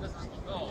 Oh.